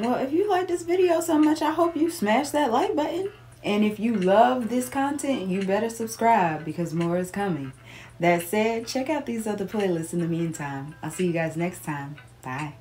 Well, if you like this video so much, I hope you smash that like button. And if you love this content, you better subscribe because more is coming. That said, check out these other playlists in the meantime. I'll see you guys next time. Bye.